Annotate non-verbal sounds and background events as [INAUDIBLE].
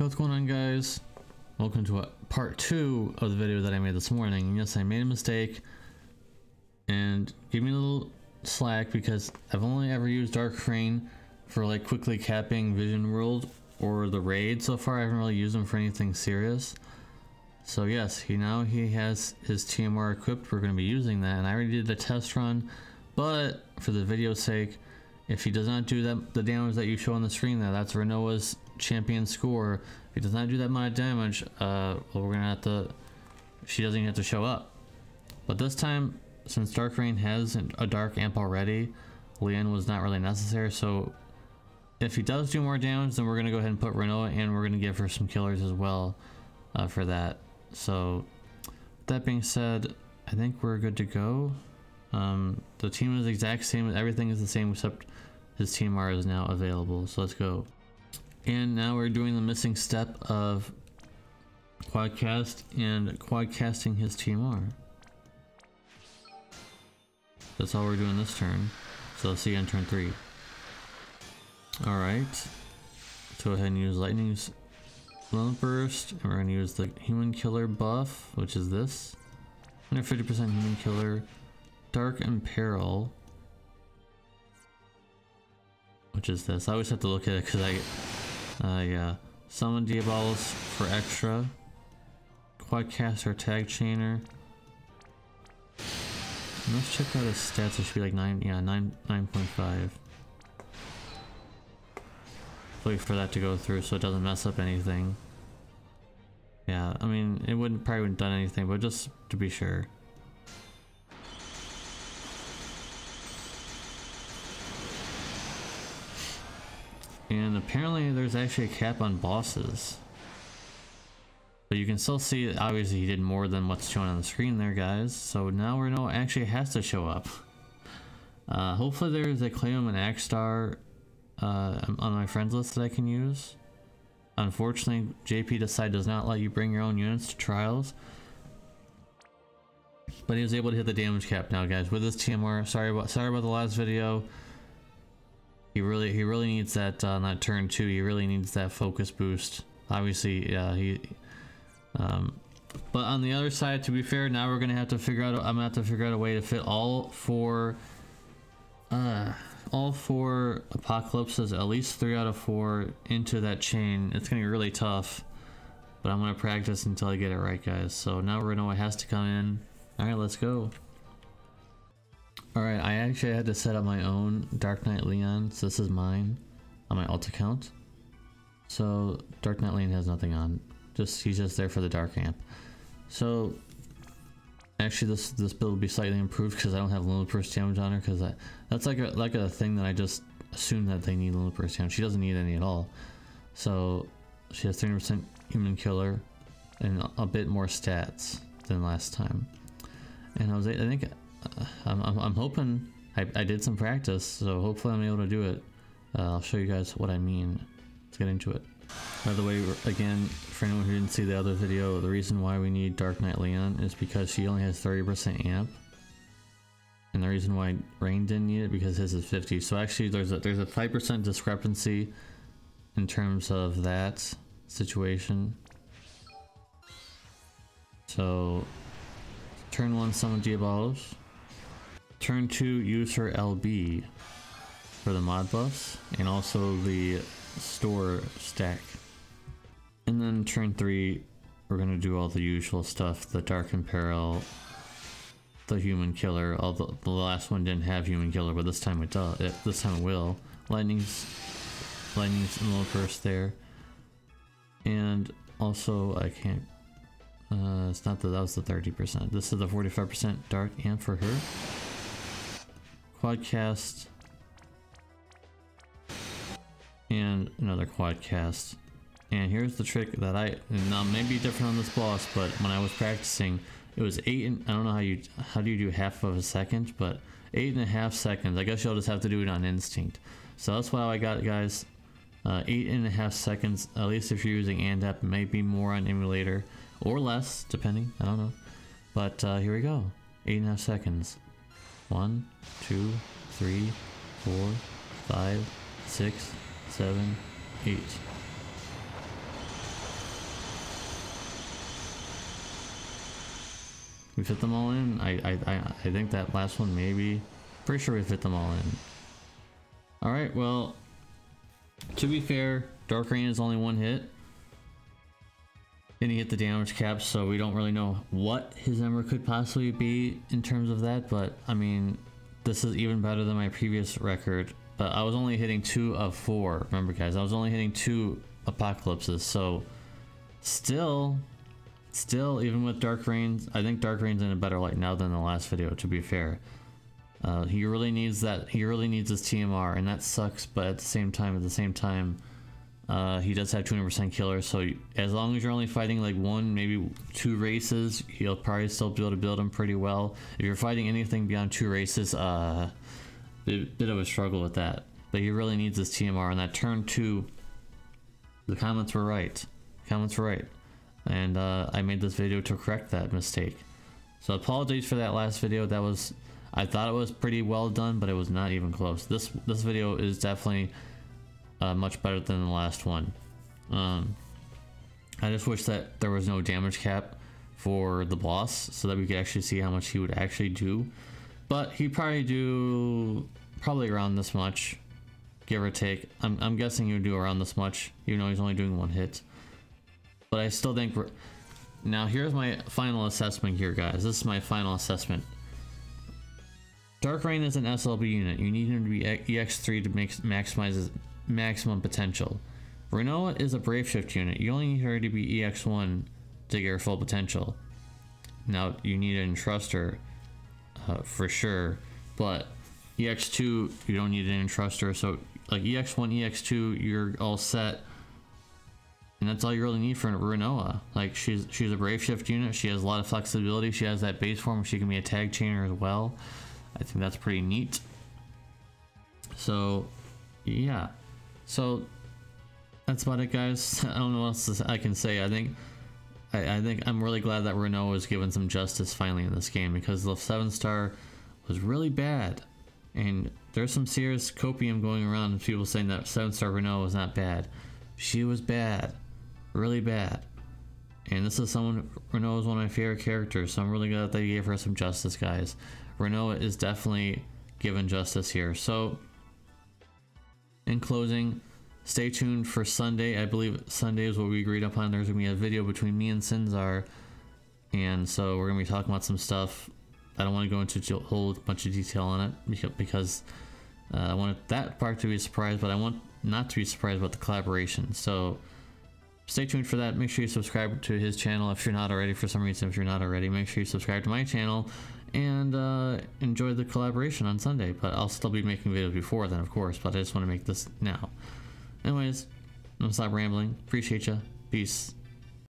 What's going on guys? Welcome to a part two of the video that I made this morning. Yes, I made a mistake and give me a little slack because I've only ever used Dark Rain for like quickly capping Vision World or the raid so far. I haven't really used them for anything serious. So yes, he now he has his TMR equipped. We're going to be using that and I already did the test run. But for the video's sake, if he does not do that, the damage that you show on the screen there, that's Rinoa's champion score. If he does not do that amount of damage, uh, well, we're gonna have to, she doesn't even have to show up. But this time, since Dark Rain has a Dark Amp already, Leon was not really necessary, so if he does do more damage, then we're gonna go ahead and put Rinoa and we're gonna give her some killers as well uh, for that. So, that being said, I think we're good to go. Um, the team is the exact same, everything is the same except his TMR is now available, so let's go. And now we're doing the missing step of quadcast and quadcasting his TMR. That's all we're doing this turn. So see on turn three. Alright. Let's go ahead and use Lightning's Lone Burst. And we're going to use the Human Killer buff, which is this. 150% Human Killer. Dark Imperil. Which is this. I always have to look at it because I uh, yeah. Summon Diabolos for extra. Quadcaster Tag Chainer. And let's check out his stats. It should be like 9, yeah, 9, 9.5. Wait for that to go through so it doesn't mess up anything. Yeah, I mean, it wouldn't probably wouldn't done anything, but just to be sure. And apparently there's actually a cap on bosses. But you can still see, obviously he did more than what's shown on the screen there, guys. So now we know actually has to show up. Uh, hopefully there's a Claim and Axstar uh, on my friends list that I can use. Unfortunately, JP Decide does not let you bring your own units to trials. But he was able to hit the damage cap now, guys, with his TMR. Sorry about sorry about the last video. He really he really needs that uh, on that turn two. He really needs that focus boost. Obviously, yeah, he. Um, but on the other side, to be fair, now we're gonna have to figure out. I'm gonna have to figure out a way to fit all four. Uh, all four apocalypses, at least three out of four, into that chain. It's gonna be really tough, but I'm gonna practice until I get it right, guys. So now what has to come in. All right, let's go. Alright, I actually had to set up my own Dark Knight Leon, so this is mine on my alt account. So Dark Knight Leon has nothing on. Just he's just there for the dark amp. So actually this this build will be slightly improved because I don't have burst damage on her because that's like a like a thing that I just assume that they need burst damage. She doesn't need any at all. So she has 30% human killer and a bit more stats than last time. And I was I think I'm, I'm, I'm, hoping I, I did some practice, so hopefully I'm able to do it. Uh, I'll show you guys what I mean. Let's get into it. By the way, again, for anyone who didn't see the other video, the reason why we need Dark Knight Leon is because she only has 30% amp. And the reason why Rain didn't need it because his is 50. So actually there's a there's a 5% discrepancy in terms of that situation. So turn one summon Diabolos. Turn 2, use her LB for the mod buffs and also the store stack. And then turn 3, we're going to do all the usual stuff, the Dark Imperil, the Human Killer, although the last one didn't have Human Killer, but this time it does, this time it will. Lightning's, Lightning's in the first there. And also, I can't uh, it's not that that was the 30%. This is the 45% dark amp for her. Quadcast. And another quadcast. And here's the trick that I, now maybe different on this boss, but when I was practicing, it was eight and, I don't know how you, how do you do half of a second, but eight and a half seconds. I guess you'll just have to do it on instinct. So that's why I got guys, uh, eight and a half seconds, at least if you're using ANDAP, maybe more on emulator or less, depending, I don't know. But uh, here we go, eight and a half seconds. One, two, three, four, five, six, seven, eight. We fit them all in? I, I, I, I think that last one maybe. Pretty sure we fit them all in. Alright, well, to be fair, Dark Rain is only one hit. And he hit the damage cap, so we don't really know what his Ember could possibly be in terms of that, but I mean, this is even better than my previous record. But I was only hitting two of four, remember guys, I was only hitting two apocalypses, so still, still, even with Dark Rains, I think Dark Rain's in a better light now than the last video, to be fair. Uh, he really needs that, he really needs his TMR, and that sucks, but at the same time, at the same time, uh, he does have 200% killer, so as long as you're only fighting like one, maybe two races, you'll probably still be able to build him pretty well. If you're fighting anything beyond two races, uh, bit, bit of a struggle with that. But he really needs his TMR, and that turn two, the comments were right. comments were right. And uh, I made this video to correct that mistake. So apologies for that last video. That was, I thought it was pretty well done, but it was not even close. This this video is definitely uh, much better than the last one. Um, I just wish that there was no damage cap for the boss so that we could actually see how much he would actually do. But he'd probably do probably around this much, give or take. I'm, I'm guessing he would do around this much, even though he's only doing one hit. But I still think... Now here's my final assessment here, guys. This is my final assessment. Dark Rain is an SLB unit. You need him to be EX3 to make, maximize his maximum potential. Rinoa is a Brave Shift unit. You only need her to be EX1 to get her full potential. Now, you need an Entruster uh, for sure, but EX2, you don't need an Entruster. So, like EX1, EX2, you're all set. And that's all you really need for Rinoa. Like, she's she's a Brave Shift unit. She has a lot of flexibility. She has that base form. She can be a tag chainer as well. I think that's pretty neat. So, yeah. So that's about it, guys. [LAUGHS] I don't know what else I can say. I think I, I think I'm really glad that Rinoa was given some justice finally in this game because the seven star was really bad, and there's some serious copium going around. And people saying that seven star Rinoa was not bad. She was bad, really bad. And this is someone Rinoa is one of my favorite characters, so I'm really glad that they gave her some justice, guys. Rinoa is definitely given justice here. So in closing, stay tuned for Sunday. I believe Sunday is what we agreed upon. There's gonna be a video between me and Sinzar, and so we're gonna be talking about some stuff. I don't want to go into a whole bunch of detail on it because uh, I want that part to be a surprise, but I want not to be surprised about the collaboration. So stay tuned for that. Make sure you subscribe to his channel if you're not already. For some reason, if you're not already, make sure you subscribe to my channel and uh, enjoy the collaboration on Sunday. But I'll still be making videos before then, of course. But I just want to make this now. Anyways, I'm stop rambling. Appreciate you. Peace.